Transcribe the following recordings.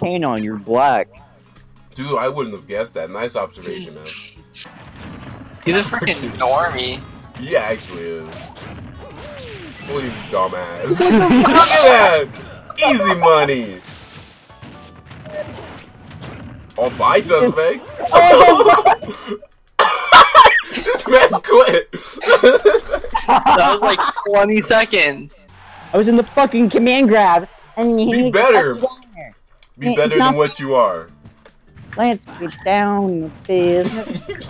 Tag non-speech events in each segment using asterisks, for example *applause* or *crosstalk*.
cane on. You're black. Dude, I wouldn't have guessed that. Nice observation, man. He's a freaking *laughs* normie. He actually is. Holy dumbass. Look at that! Easy money! Oh, bye, Cespex! *laughs* *laughs* this man quit! That was like 20 seconds. I was in the fucking command grab, and he Be better. Be It's better than what you are. Let's *laughs* get down to business.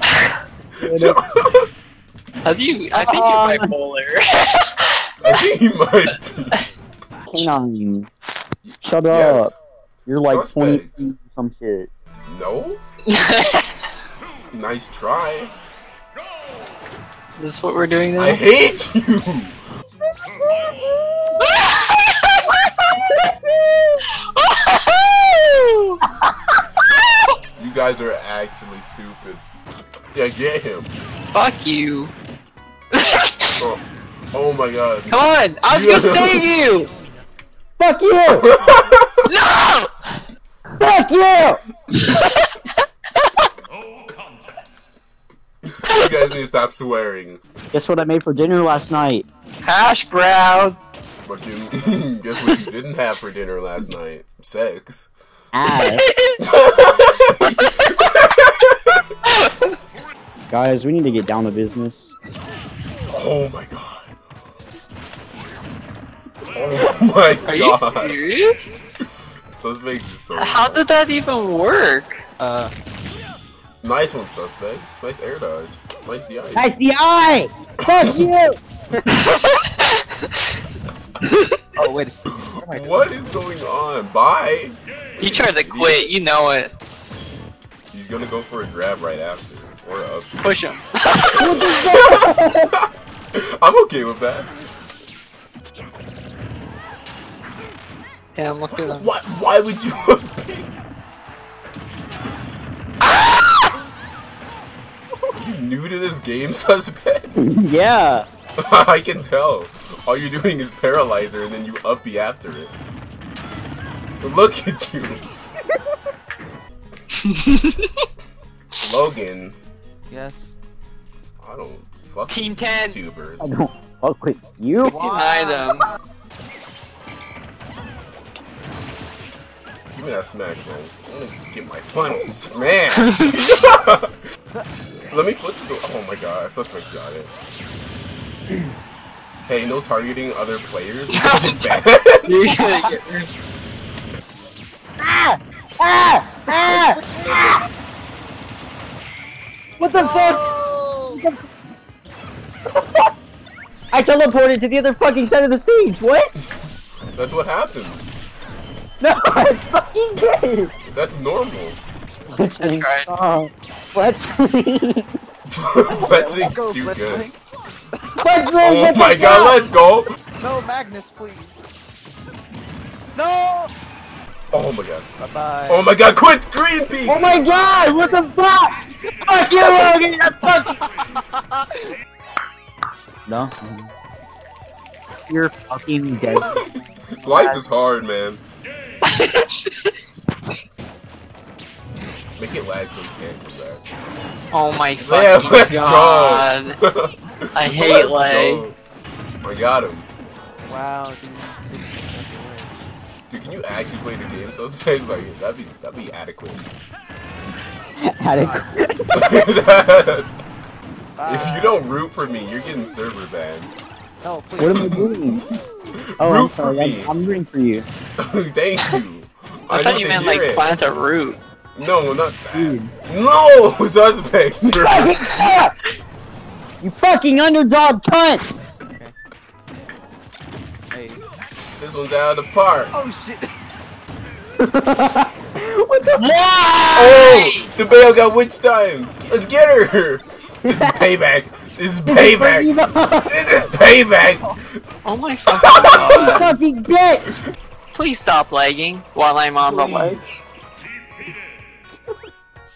How do you? I think Uh, you're bipolar. I think you might be. Cane on. Shut Yes. up. You're like Suspect. 20 or some shit. No? *laughs* Nice try. Is this what we're doing now? I hate you! You guys are actually stupid. Yeah, get him. Fuck you. *laughs* Oh, oh my god. Come on! I was gonna *laughs* save you! Fuck you! *laughs* No! Fuck you! You guys need to stop swearing. Guess what I made for dinner last night? Hash browns. Fucking guess what you didn't have for dinner last night? Sex. Ass. Guys, we need to get down to business. Oh my god. Oh my Are you god. serious? *laughs* Cespex is so How did that even work? Uh, Nice one, Cespex. Nice air dodge. Nice DI. Nice DI! Fuck *laughs* you! oh wait a second. What am I doing? What is going on? Bye. He tried to quit, you know it. He's gonna go for a grab right after. Or up. Push him. *laughs* I'm okay with that. Damn, look at him. Why, why would you *laughs* You new to this game, *laughs* Cespex? yeah. I can tell. All you're doing is paralyzer and then you uppy after it. Look at you. Logan, Yes. I don't fuck Team with 10. YouTubers. I don't fuck with you. Deny them. Give me that smash, bro. I'm gonna get my final smash. *laughs* Let me foot still. Oh my god, suspect got it. Hey, no targeting other players. *laughs* You're gonna get! *laughs* Ah! Ah! What the fuck? *laughs* I teleported to the other fucking side of the stage. What? That's what happens. *laughs* No, I fucking did. That's normal. Fletchling. right. Oh, Fletchling. *laughs* Fletching's Go, too good. Fletchling. Fletchling, Oh my god, let's go! No, Magnus, please. No. Oh my god. Bye bye. Oh my god, quit screen peek! Oh my god, what the fuck? Fuck you, Logan! Fuck No. You're fucking dead. *laughs* Life is hard, man. *laughs* Make it lag so we can't come back. Oh my Yeah, fucking *laughs* let's god. go! I hate Let's lag. go. I got him. Wow, dude. Take that away. Dude, can you actually play the game? So it's like that'd be that'd be adequate. Adequate. *laughs* if you don't root for me, you're getting server banned. No, please. What am I doing? *laughs* Oh, Root I'm for sorry. me. I'm, I'm rooting for you. *laughs* Thank you. I, I thought you meant like it. plant a root. No, not that. Dude. No, Cespex. you fucking underdog cunt! This one's out of the park. Oh shit. *laughs* what the Oh, the bale got witch time. Let's get her. This is *laughs* payback. This is payback. This is payback. Oh my fucking *laughs* god. fucking bitch! Please stop lagging while I'm on the ledge. Please.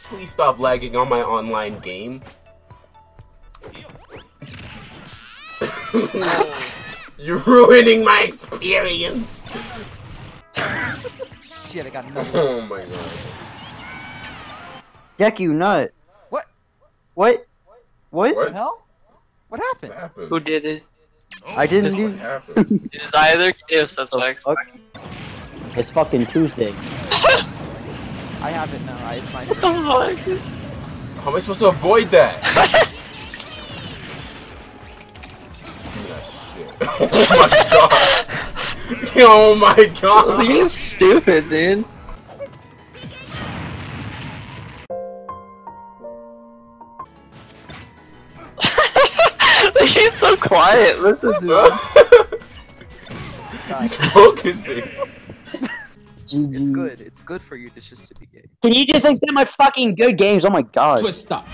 Please stop lagging on my online game. Oh. You're ruining my experience. shit, I got nothing. *laughs* Oh my god. Jack, you nut. What? What? What? What What? the hell? What happened? What happened? Who did it? Oh, I didn't do. happened? *laughs* It is either chaos Cespex. Oh, fuck. It's fucking Tuesday. I have it now. I, it's my *laughs* What the fuck? How am I supposed to avoid that? Shit. *laughs* Oh my god. *laughs* Oh my god. You're stupid, dude. *laughs* He's so quiet. Listen to him. He's focusing. It's good. It's good for you to just to be gay. Can you just accept my fucking good games? Oh my god. Twist up.